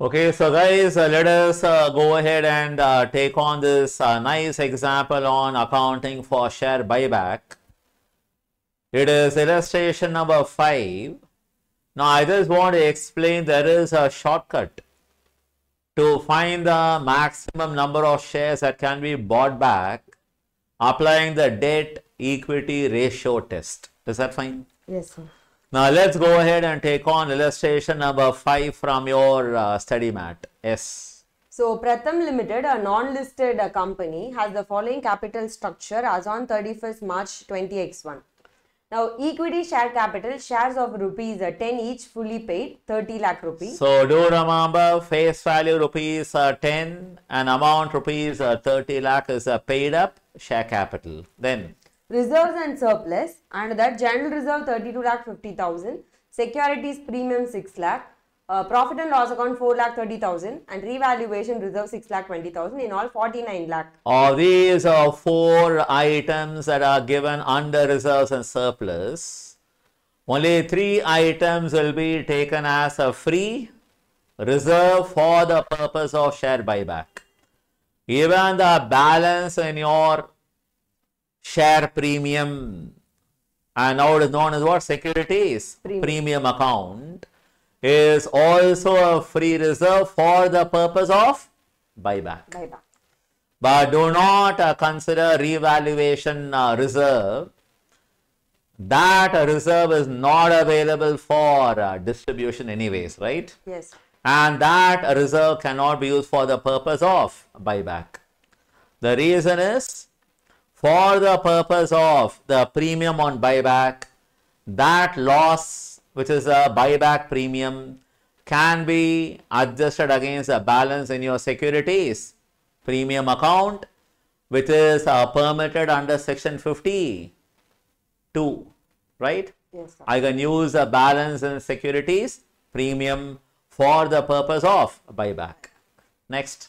Okay, so guys, uh, let us uh, go ahead and uh, take on this uh, nice example on accounting for share buyback. It is illustration number 5. Now, I just want to explain there is a shortcut to find the maximum number of shares that can be bought back applying the debt equity ratio test. Is that fine? Yes, sir. Now let's go ahead and take on illustration number 5 from your uh, study mat. Yes. So, Pratham Limited, a non-listed uh, company, has the following capital structure as on 31st March 20x1. Now, equity share capital, shares of rupees uh, 10 each, fully paid, 30 lakh rupees. So do remember face value rupees uh, 10 and amount rupees uh, 30 lakh is a paid up share capital. Then Reserves and surplus, and that general reserve 32 lakh 50,000, securities premium 6 lakh, uh, profit and loss account 4 lakh 30,000, and revaluation reserve 6 lakh 20,000, in all 49 lakh. all these are four items that are given under reserves and surplus. Only three items will be taken as a free reserve for the purpose of share buyback. Even the balance in your share premium and now it is known as what securities Premium. premium account is also a free reserve for the purpose of buyback Buyback. but do not uh, consider revaluation uh, reserve. That reserve is not available for uh, distribution anyways, right? Yes. And that reserve cannot be used for the purpose of buyback. The reason is for the purpose of the premium on buyback, that loss, which is a buyback premium, can be adjusted against the balance in your securities premium account, which is uh, permitted under section 52, right? Yes, sir. I can use the balance in securities premium for the purpose of buyback. Next,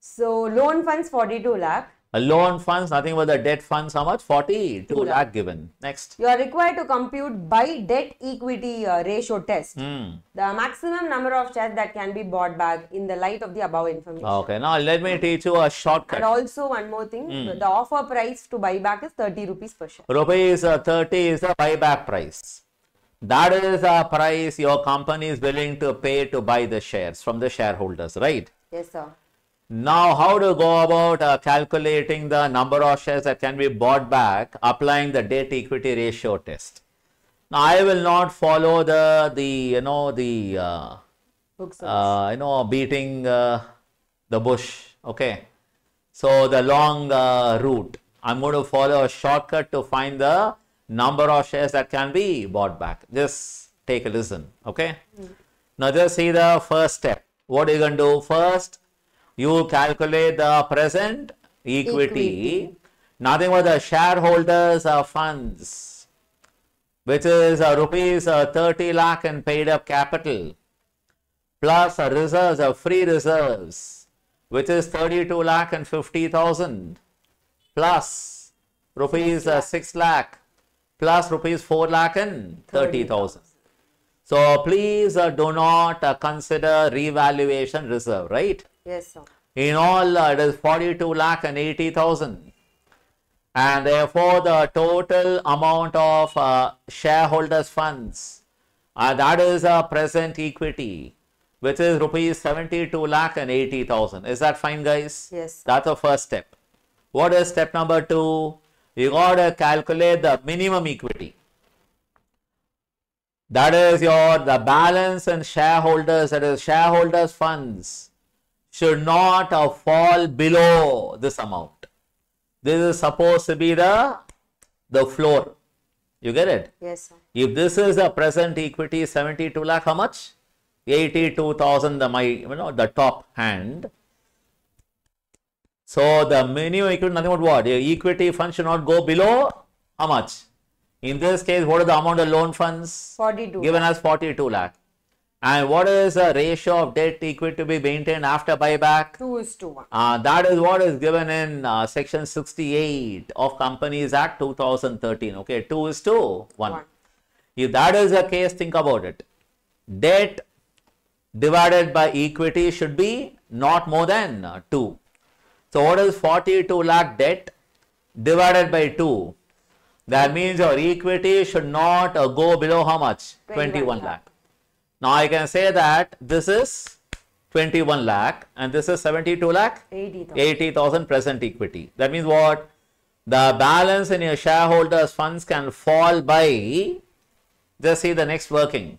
So, loan funds 42 lakh. A loan funds, nothing but the debt funds, how much? 42 Two lakh. lakh given. Next, You are required to compute by debt equity uh, ratio test Hmm. the maximum number of shares that can be bought back in the light of the above information. okay, now let me teach you a shortcut. And also one more thing, the offer price to buy back is 30 rupees per share. Rupees uh, 30 is the buyback price. That is the price your company is willing to pay to buy the shares from the shareholders, right? Yes, sir. Now, how to go about uh, calculating the number of shares that can be bought back applying the debt equity ratio test? Now, I will not follow the the you know the uh, Books. uh, you know beating uh, the bush. Okay, so the long uh, route. I'm going to follow a shortcut to find the number of shares that can be bought back. Just take a listen. Okay. Now just see the first step. What are you going to do first? You calculate the present equity, Equity. nothing but the shareholders' uh, funds, which is uh, rupees uh, 30 lakh in paid up capital, plus uh, reserves, uh, free reserves, which is 32 lakh and 50,000, plus rupees uh, 6 lakh, plus rupees 4 lakh and 30,000. So please uh, do not uh, consider revaluation reserve, right? Yes, sir. In all, uh, it is 42 lakh and 80,000. And therefore, the total amount of uh, shareholders' funds, uh, that is a present equity, which is rupees 72 lakh and 80,000. Is that fine, guys? Yes. That's the first step. What is step number two? You got to calculate the minimum equity. That is your the balance and shareholders, that is shareholders funds should not uh, fall below this amount. This is supposed to be the the floor. You get it? Yes, sir. If this is the present equity 72 lakh, how much? 82,000 the my you know the top hand. So the minimum equity nothing but what? Your equity fund should not go below how much? In this case, what is the amount of loan funds? 42. given as 42 lakh. And what is the ratio of debt equity to be maintained after buyback? 2 is to 1. Uh, that is what is given in uh, section 68 of Companies Act 2013. Okay, 2 is to 1. One. If that is the case, think about it. Debt divided by equity should be not more than uh, 2. So what is 42 lakh debt divided by 2? That means your equity should not uh, go below how much? 21 21 lakh. lakh. Now I can say that this is 21 lakh and this is 72 lakh 80,000. 80,000 present equity. That means what? The balance in your shareholders funds can fall by, just see the next working.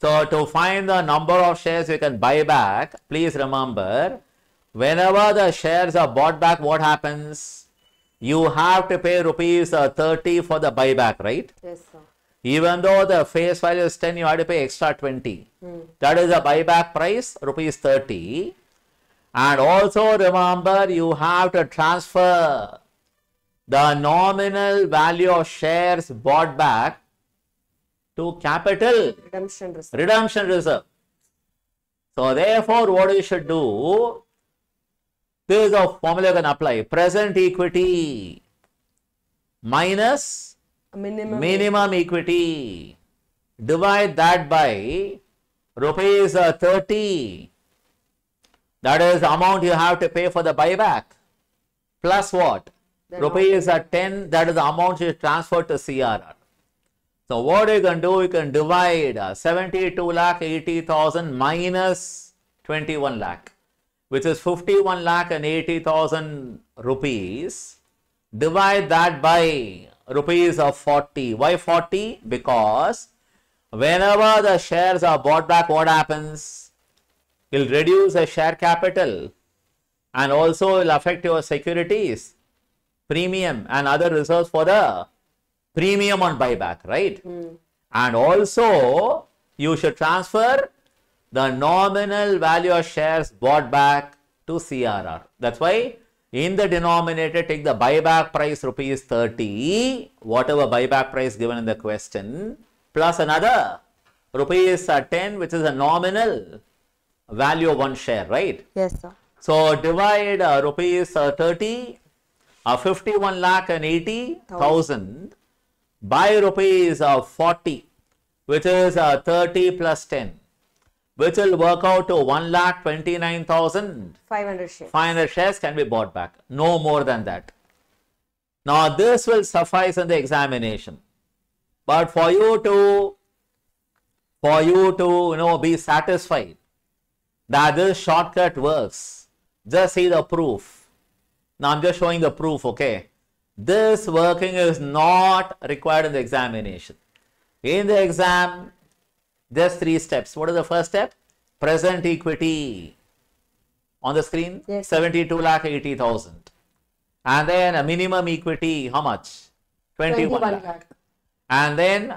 So to find the number of shares you can buy back, please remember, whenever the shares are bought back, what happens? You have to pay rupees uh, 30 for the buyback, right? Yes, sir. Even though the face value is 10, you have to pay extra 20. That is the buyback price, rupees 30. And also remember, you have to transfer the nominal value of shares bought back to capital Redemption risk. redemption reserve. So therefore, what you should do, this is a formula you can apply. Present equity minus Minimum. minimum equity. Divide that by rupees uh, 30. That is the amount you have to pay for the buyback. Plus what? The rupees are 10. That is the amount you transfer to CRR. So what you can do, you can divide uh, 72 lakh 80,000 minus 21 lakh, which is 51 lakh and 80,000 rupees. Divide that by rupees of 40. Why 40? Because whenever the shares are bought back, what happens? It'll reduce the share capital and also will affect your securities, premium and other reserves for the premium on buyback, right? Hmm. And also you should transfer the nominal value of shares bought back to CRR. That's why in the denominator take the buyback price rupees 30, whatever buyback price given in the question, plus another rupees uh, 10 which is a nominal value of one share, right? Yes, sir. So divide uh, rupees uh, 30, uh, 51 lakh and 80 thousand by rupees uh, 40, which is uh, 30 plus 10, which will work out to 1 lakh 29,500 500 shares. shares can be bought back. No more than that. Now this will suffice in the examination. But for you to, for you to, you know, be satisfied that this shortcut works, just see the proof. Now I'm just showing the proof, okay? This working is not required in the examination. In the exam, just three steps. What is the first step? Present equity on the screen Yes. 72 lakh 80,000. And then a minimum equity, how much? 21, 21 lakh. lakh. And then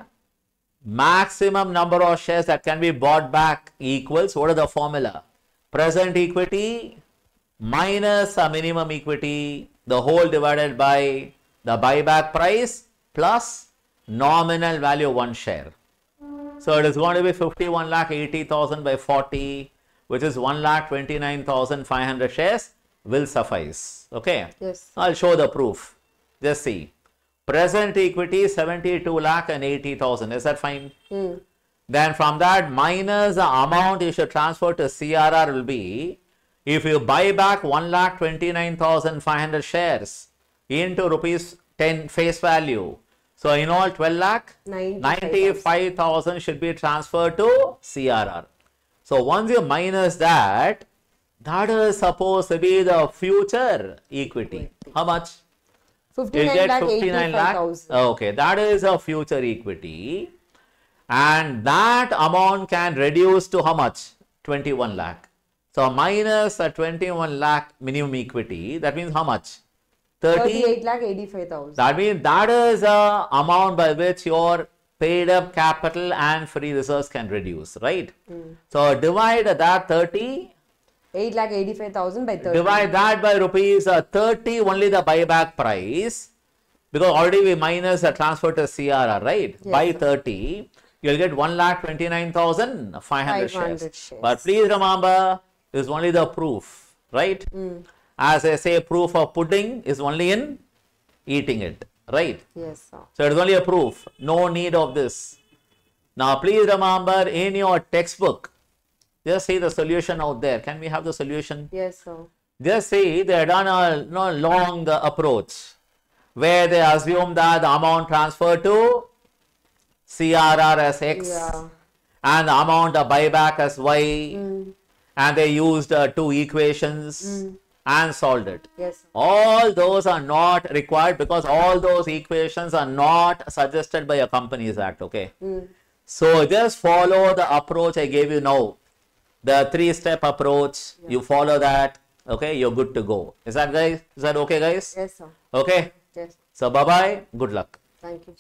maximum number of shares that can be bought back equals what is the formula? Present equity minus a minimum equity, the whole divided by the buyback price plus nominal value of one share. So it is going to be 51 lakh 80,000 by 40, which is 1 lakh 29,500 shares will suffice. Okay. Yes. I'll show the proof. Just see. Present equity 72 lakh and 80,000. Is that fine? Hmm. Then from that minus the amount you should transfer to CRR will be if you buy back 1 lakh 29,500 shares into rupees 10 face value. So in all 12 lakh 95,000. 95,000 should be transferred to CRR. So once you minus that, that is supposed to be the future equity. How much? You 59 get lakh 59 lakh. 85,000. Okay, that is a future equity. And that amount can reduce to how much? 21 lakh. So minus a 21 lakh minimum equity, that means how much? 30. 38 lakh 85,000. That means that is the amount by which your paid up capital and free reserves can reduce, right? So divide that 30 8 lakh 85,000 by 30. divide that by rupees uh, 30 only the buyback price because already we minus the transfer to CRR right Yes, by sir. 30 you'll get 1 lakh 29,500 500 shares. shares. but please remember this is only the proof right Hmm. As I say proof of pudding is only in eating it right Yes, sir. so it is only a proof no need of this now please remember in your textbook Just see the solution out there. Can we have the solution? Yes, sir. Just see they have done a you know, long uh, approach where they assume that the amount transferred to CRR as X Yeah. and the amount of buyback as Y and they used uh, two equations and solved it. Yes. All those are not required because all those equations are not suggested by a Companies Act, okay? Hmm. So just follow the approach I gave you now. The three step approach, you follow that, okay? You're good to go. Is that guys? Is that okay, guys? Yes, sir. Okay. Yes. So bye bye. Good luck. Thank you.